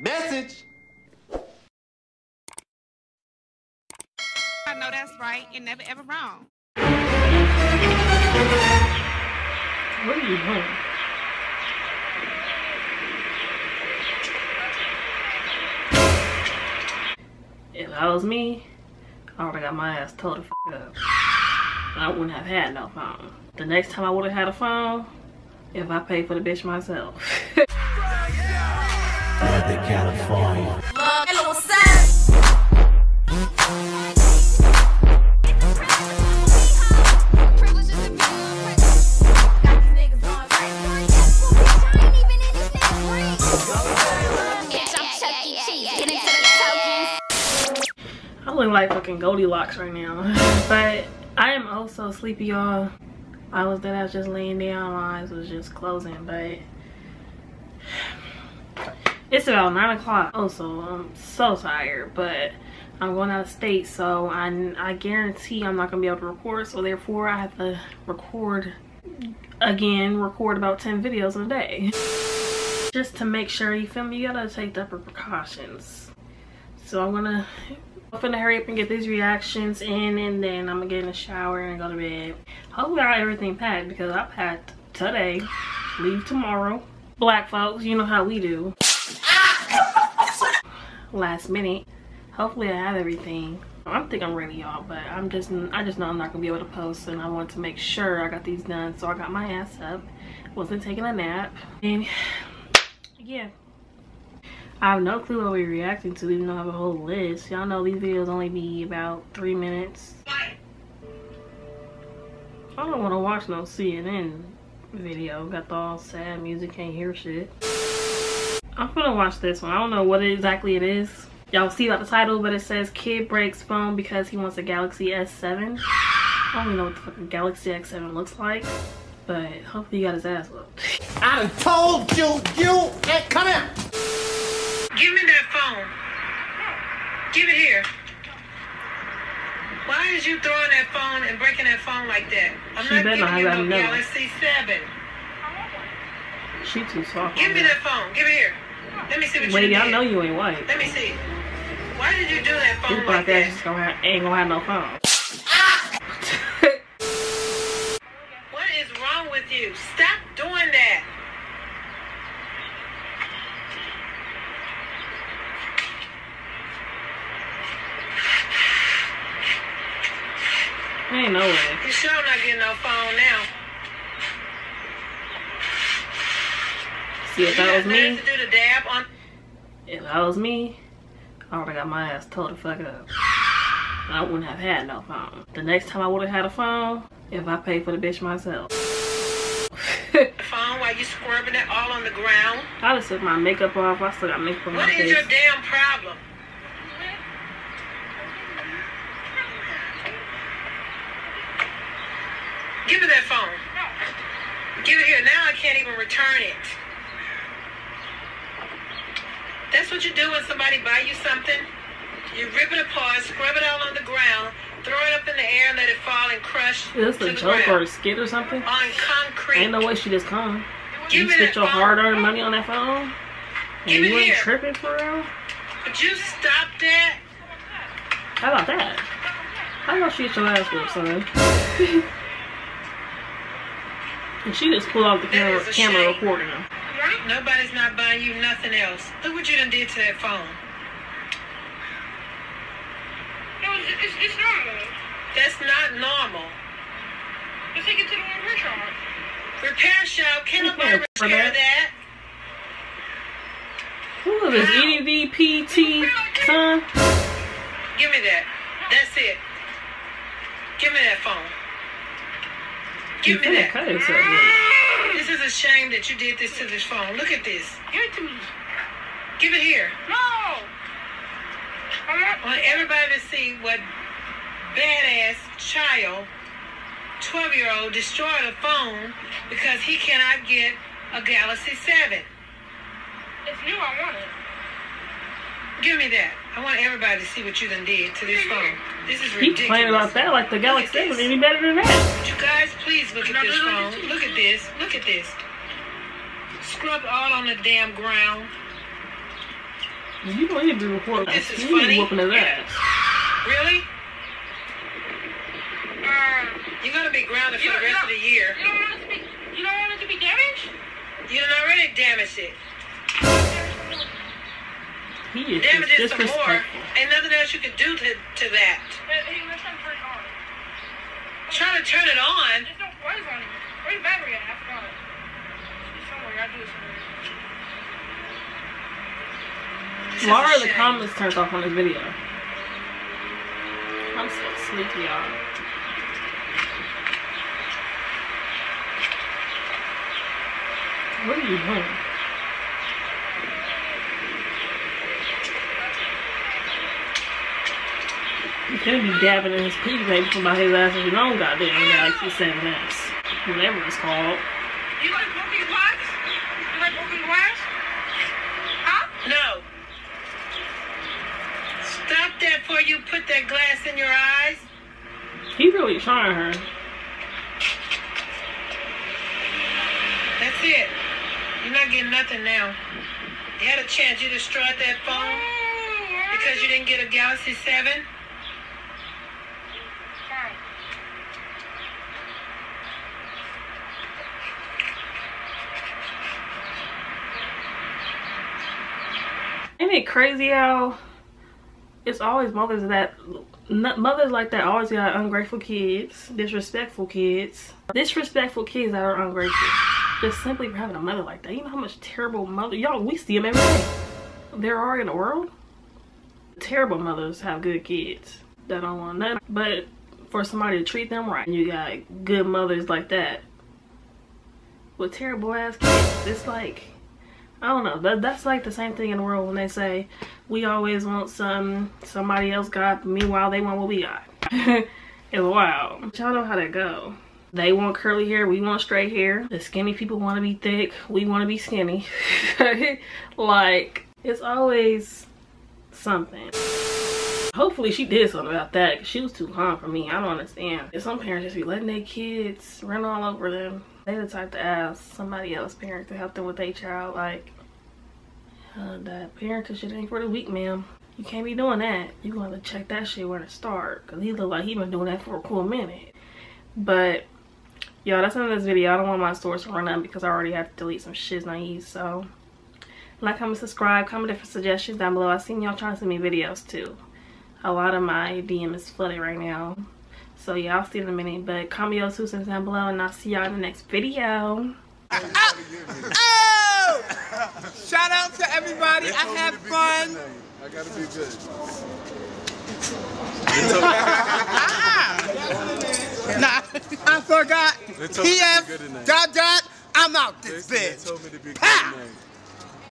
Message. I know that's right. You're never ever wrong. What are you doing? If that was me, I would've got my ass told to f up. I wouldn't have had no phone. The next time I would've had a phone, if I paid for the bitch myself. Northern California. Hello, what's up? I look like fucking Goldilocks right now. but I am also sleepy, y'all. I was dead was just laying down. My eyes was just closing, but it's about nine o'clock. Oh, also, I'm so tired, but I'm going out of state, so I I guarantee I'm not gonna be able to record. So therefore, I have to record again. Record about ten videos in a day, just to make sure you feel me. You gotta take the precautions. So I'm gonna I'm finna hurry up and get these reactions in and then I'm gonna get in the shower and go to bed. Hopefully I got everything packed because I packed today, leave tomorrow. Black folks, you know how we do. Last minute. Hopefully I have everything. I think I'm ready y'all, but I'm just, I just know I'm not gonna be able to post and I want to make sure I got these done. So I got my ass up, wasn't taking a nap and yeah. I have no clue what we're reacting to, even though I have a whole list. Y'all know these videos only be about three minutes. I don't want to watch no CNN video. Got the all sad music, can't hear shit. I'm gonna watch this one. I don't know what exactly it is. Y'all see about the title, but it says kid breaks phone because he wants a Galaxy S7. I don't even know what the fucking Galaxy S7 looks like, but hopefully he got his ass whooped. I done told you, you, hey, come here. Give me that phone. Give it here. Why is you throwing that phone and breaking that phone like that? I'm She not better giving not you have no Galaxy 7. She too soft. Give me that. that phone. Give it here. Let me see what you Lady, did. I know you ain't white. Let me see. Why did you do that phone black like that? just gonna have, ain't gonna have no phone. What is wrong with you? Stop doing that. ain't no way. You sure not getting no phone now. See, if that was me, nothing to do the dab on. if that was me, I would've got my ass totally fucked up. I wouldn't have had no phone. The next time I would've had a phone, if I paid for the bitch myself. phone while you scrubbing it all on the ground. I just took my makeup off. I still got makeup on my face. What is your damn problem? Give me that phone. Give it here. Now I can't even return it. That's what you do when somebody buy you something. You rip it apart, scrub it all on the ground, throw it up in the air, let it fall and crush Is to a joke or a skit or something? On concrete. Ain't no way she just come. Give you spent your hard-earned money on that phone? Give And you ain't here. tripping for real? Would you stop that? How about that? How about she get your ass whooped, son? and she just pulled off the camera, camera recording her. Nobody's not buying you nothing else. Look what you done did to that phone. No, It's, it's normal. That's not normal. Just take it to the repair shop. Repair shop, can You nobody repair repair that? Who is this? E EDVPT, son? Give me that. That's it. Give me that phone. You Give me that. cut yourself with it. This is a shame that you did this to this phone. Look at this. Give it to me. Give it here. No. I'm not. I want everybody to see what badass child, 12 year old, destroyed a phone because he cannot get a Galaxy 7. It's new. I want it. Give me that. I want everybody to see what you done did to this phone. This is He ridiculous. complaining about that like the Galaxy Look at any better than that. Would you guys please look at this no, no, phone? no, no. Look at this. Look at this. Scrub all on the damn ground. You don't need to be recording. This is You need to be funny. whooping his ass. Really? Uh, You're gonna be grounded for the rest of the year. you don't want it to be. You don't want it to be damaged. You done already damaged it. He is Damage just it some more. disrespectful. Ain't nothing else you can do to, to that. Hey, hey, let's turn it on. Try to turn it on. There's no wires on it. Where's the battery at? I forgot it. It's somewhere. I do it somewhere. This is Why are the comments turned off on this video? I'm so sleepy, y'all. What are you doing? You couldn't be dabbing in his pee baby from about his ass if you don't goddamn Galaxy 7S. Whatever it's called. You like broken glass? You like broken glass? Huh? No. Stop that before you put that glass in your eyes. He really trying her. That's it. You're not getting nothing now. You had a chance. You destroyed that phone mm-hmm. because you didn't get a Galaxy 7. Ain't it crazy how it's always mothers that mothers like that always got ungrateful kids, disrespectful kids, disrespectful kids that are ungrateful. Just simply for having a mother like that. You know how much terrible mother y'all we see them every day. There are in the world. Terrible mothers have good kids that don't want nothing. But for somebody to treat them right, you got good mothers like that with terrible ass kids. It's like I don't know. That, that's like the same thing in the world when they say we always want some somebody else got. Meanwhile, they want what we got. it's wild. Y'all know how that go. They want curly hair. We want straight hair. The skinny people want to be thick. We want to be skinny. like it's always something. Hopefully she did something about that. she was too calm for me. I don't understand. Some parents just be letting their kids run all over them. They the type to ask somebody else parent to help them with their child. Like, uh, that parenting shit ain't for the weak, ma'am. You can't be doing that. You gonna check that shit where to start. Cause he look like he been doing that for a cool minute. But, y'all, that's end of this video. I don't want my source to run up because I already have to delete some shits naive. So, like, comment, subscribe, comment different suggestions down below. I seen y'all trying to send me videos too. A lot of my DM is flooded right now. So yeah, I'll see you in a minute. But comment your two cents down below and I'll see y'all in the next video. Oh! Shout out to everybody. I had fun. I gotta be good. Nah, I forgot. They told me to be TF dot dot. I'm out this They bitch.